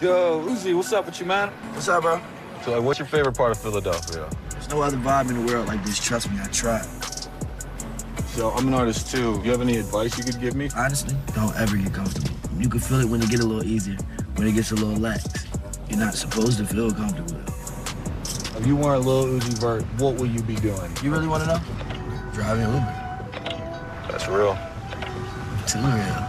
Yo, Uzi, what's up with you, man? What's up, bro? So, like, what's your favorite part of Philadelphia? There's no other vibe in the world like this. Trust me, I tried. So, I'm an artist too. You have any advice you could give me? Honestly, don't ever get comfortable. You can feel it when it get a little easier, when it gets a little lax. You're not supposed to feel comfortable. If you weren't Lil Uzi Vert, what would you be doing? You really want to know? Driving Uber. That's real. Too real.